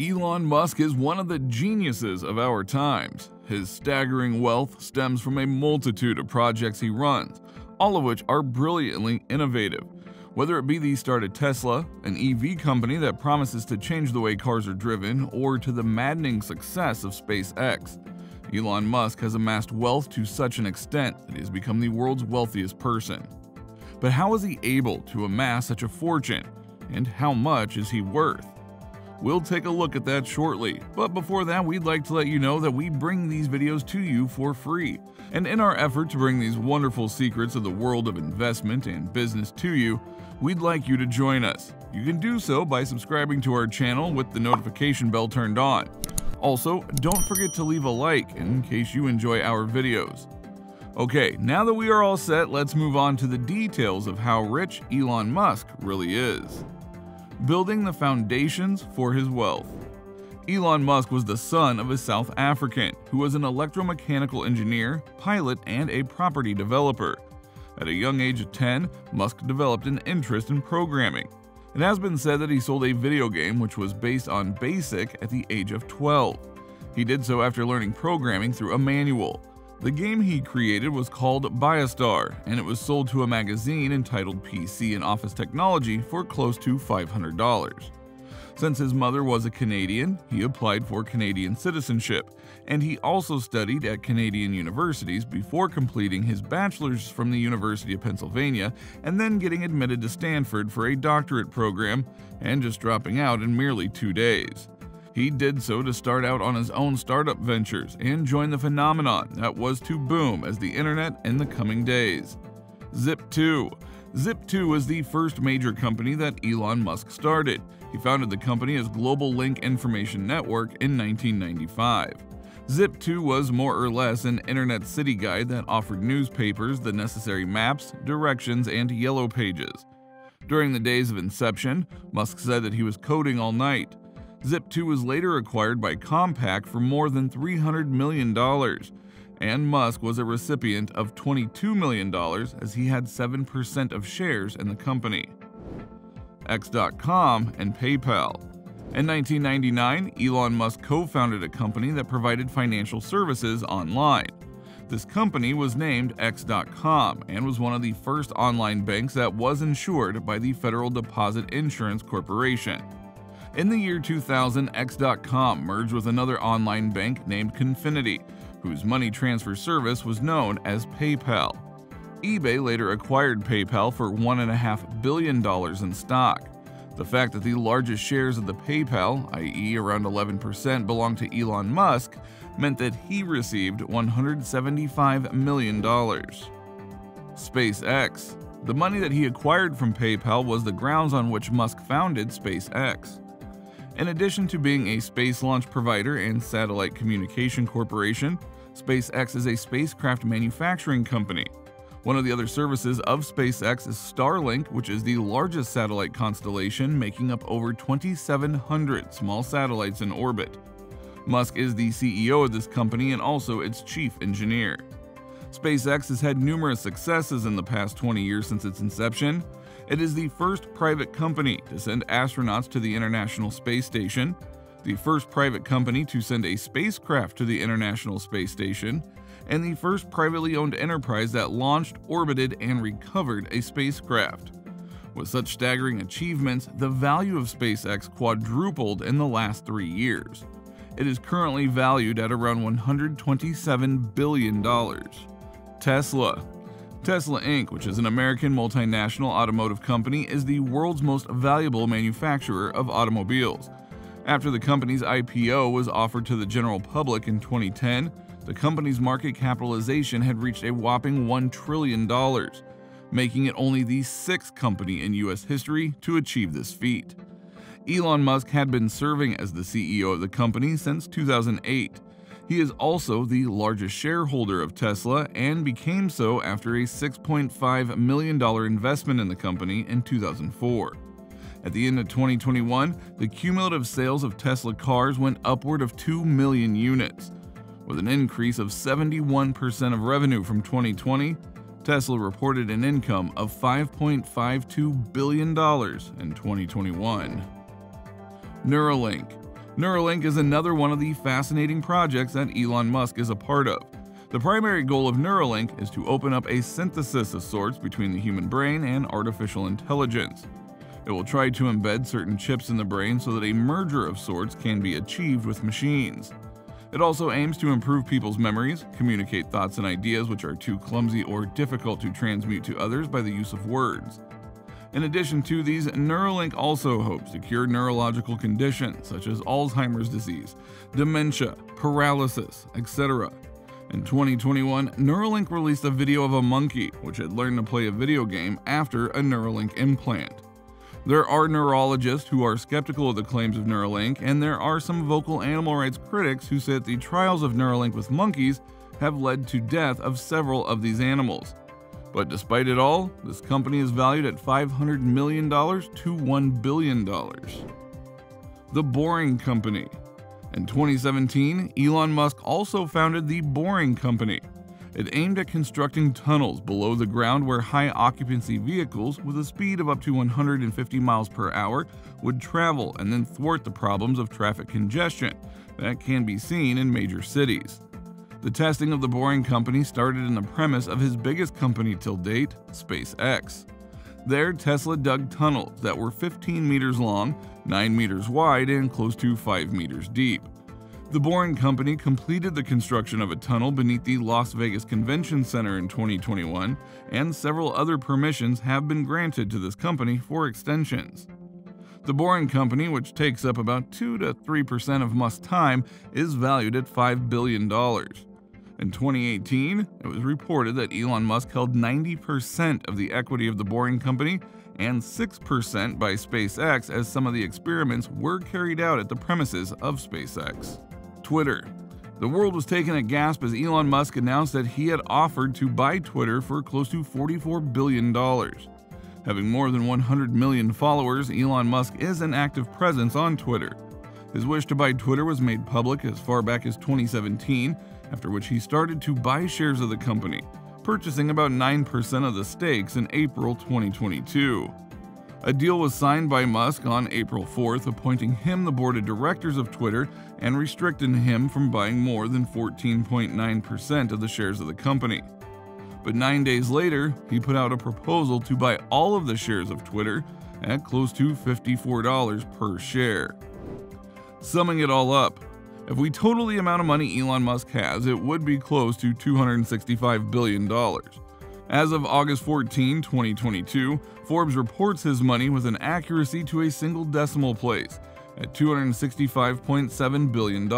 Elon Musk is one of the geniuses of our times. His staggering wealth stems from a multitude of projects he runs, all of which are brilliantly innovative. Whether it be the start of Tesla, an EV company that promises to change the way cars are driven, or to the maddening success of SpaceX, Elon Musk has amassed wealth to such an extent that he has become the world's wealthiest person. But how is he able to amass such a fortune? And how much is he worth? We'll take a look at that shortly, but before that, we'd like to let you know that we bring these videos to you for free. And in our effort to bring these wonderful secrets of the world of investment and business to you, we'd like you to join us. You can do so by subscribing to our channel with the notification bell turned on. Also, don't forget to leave a like in case you enjoy our videos. Okay, now that we are all set, let's move on to the details of how rich Elon Musk really is building the foundations for his wealth. Elon Musk was the son of a South African who was an electromechanical engineer, pilot, and a property developer. At a young age of 10, Musk developed an interest in programming. It has been said that he sold a video game which was based on BASIC at the age of 12. He did so after learning programming through a manual. The game he created was called Blastar, and it was sold to a magazine entitled PC and Office Technology for close to $500. Since his mother was a Canadian, he applied for Canadian citizenship, and he also studied at Canadian universities before completing his bachelor's from the University of Pennsylvania and then getting admitted to Stanford for a doctorate program and just dropping out in merely two days. He did so to start out on his own startup ventures and join the phenomenon that was to boom as the internet in the coming days. Zip2 Zip2 was the first major company that Elon Musk started. He founded the company as Global Link Information Network in 1995. Zip2 was more or less an internet city guide that offered newspapers the necessary maps, directions, and yellow pages. During the days of inception, Musk said that he was coding all night. Zip2 was later acquired by Compaq for more than $300 million, and Musk was a recipient of $22 million as he had 7% of shares in the company. X.com and PayPal. In 1999, Elon Musk co founded a company that provided financial services online. This company was named X.com and was one of the first online banks that was insured by the Federal Deposit Insurance Corporation. In the year 2000, X.com merged with another online bank named Confinity, whose money transfer service was known as PayPal. eBay later acquired PayPal for $1.5 billion in stock. The fact that the largest shares of the PayPal, i.e., around 11%, belonged to Elon Musk, meant that he received $175 million. SpaceX. The money that he acquired from PayPal was the grounds on which Musk founded SpaceX. In addition to being a space launch provider and satellite communication corporation, SpaceX is a spacecraft manufacturing company. One of the other services of SpaceX is Starlink, which is the largest satellite constellation, making up over 2,700 small satellites in orbit. Musk is the CEO of this company and also its chief engineer. SpaceX has had numerous successes in the past 20 years since its inception, it is the first private company to send astronauts to the International Space Station, the first private company to send a spacecraft to the International Space Station, and the first privately owned enterprise that launched, orbited, and recovered a spacecraft. With such staggering achievements, the value of SpaceX quadrupled in the last three years. It is currently valued at around $127 billion. Tesla Tesla Inc., which is an American multinational automotive company, is the world's most valuable manufacturer of automobiles. After the company's IPO was offered to the general public in 2010, the company's market capitalization had reached a whopping $1 trillion, making it only the sixth company in U.S. history to achieve this feat. Elon Musk had been serving as the CEO of the company since 2008 he is also the largest shareholder of Tesla and became so after a $6.5 million investment in the company in 2004. At the end of 2021, the cumulative sales of Tesla cars went upward of 2 million units. With an increase of 71% of revenue from 2020, Tesla reported an income of $5.52 billion in 2021. Neuralink Neuralink is another one of the fascinating projects that Elon Musk is a part of. The primary goal of Neuralink is to open up a synthesis of sorts between the human brain and artificial intelligence. It will try to embed certain chips in the brain so that a merger of sorts can be achieved with machines. It also aims to improve people's memories, communicate thoughts and ideas which are too clumsy or difficult to transmute to others by the use of words. In addition to these, Neuralink also hopes to cure neurological conditions such as Alzheimer's disease, dementia, paralysis, etc. In 2021, Neuralink released a video of a monkey which had learned to play a video game after a Neuralink implant. There are neurologists who are skeptical of the claims of Neuralink, and there are some vocal animal rights critics who say that the trials of Neuralink with monkeys have led to death of several of these animals. But despite it all, this company is valued at $500 million to $1 billion. The Boring Company in 2017, Elon Musk also founded the Boring Company. It aimed at constructing tunnels below the ground where high occupancy vehicles with a speed of up to 150 miles per hour would travel and then thwart the problems of traffic congestion that can be seen in major cities. The testing of the Boring Company started in the premise of his biggest company till date, SpaceX. There, Tesla dug tunnels that were 15 meters long, 9 meters wide, and close to 5 meters deep. The Boring Company completed the construction of a tunnel beneath the Las Vegas Convention Center in 2021, and several other permissions have been granted to this company for extensions. The Boring Company, which takes up about 2 to 3% of Musk's time, is valued at $5 billion. In 2018, it was reported that Elon Musk held 90% of the equity of the Boring Company and 6% by SpaceX as some of the experiments were carried out at the premises of SpaceX. Twitter. The world was taken a gasp as Elon Musk announced that he had offered to buy Twitter for close to $44 billion. Having more than 100 million followers, Elon Musk is an active presence on Twitter. His wish to buy Twitter was made public as far back as 2017 after which he started to buy shares of the company, purchasing about 9% of the stakes in April 2022. A deal was signed by Musk on April 4th, appointing him the board of directors of Twitter and restricting him from buying more than 14.9% of the shares of the company. But nine days later, he put out a proposal to buy all of the shares of Twitter at close to $54 per share. Summing it all up, if we total the amount of money Elon Musk has, it would be close to $265 billion. As of August 14, 2022, Forbes reports his money with an accuracy to a single decimal place at $265.7 billion.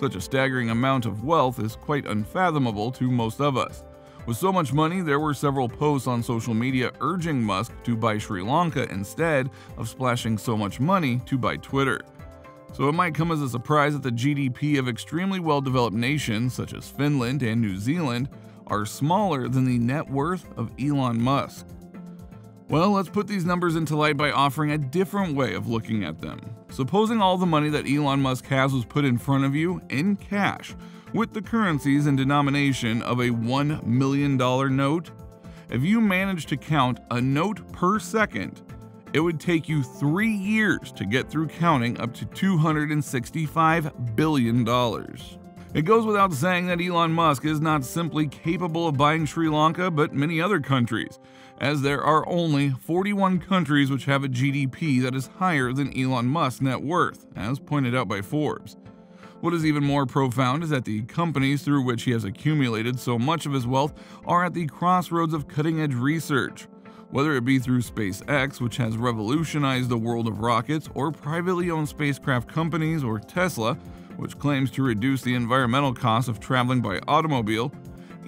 Such a staggering amount of wealth is quite unfathomable to most of us. With so much money, there were several posts on social media urging Musk to buy Sri Lanka instead of splashing so much money to buy Twitter so it might come as a surprise that the GDP of extremely well developed nations such as Finland and New Zealand are smaller than the net worth of Elon Musk. Well, let's put these numbers into light by offering a different way of looking at them. Supposing all the money that Elon Musk has was put in front of you in cash, with the currencies and denomination of a $1 million note, if you manage to count a note per second, it would take you three years to get through counting up to $265 billion. It goes without saying that Elon Musk is not simply capable of buying Sri Lanka, but many other countries, as there are only 41 countries which have a GDP that is higher than Elon Musk's net worth, as pointed out by Forbes. What is even more profound is that the companies through which he has accumulated so much of his wealth are at the crossroads of cutting edge research whether it be through SpaceX, which has revolutionized the world of rockets, or privately owned spacecraft companies, or Tesla, which claims to reduce the environmental costs of traveling by automobile,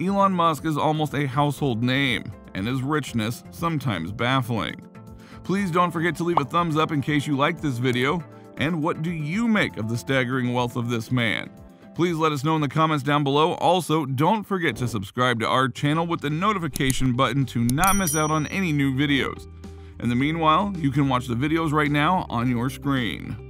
Elon Musk is almost a household name, and his richness sometimes baffling. Please don't forget to leave a thumbs up in case you liked this video, and what do you make of the staggering wealth of this man? Please let us know in the comments down below. Also, don't forget to subscribe to our channel with the notification button to not miss out on any new videos. In the meanwhile, you can watch the videos right now on your screen.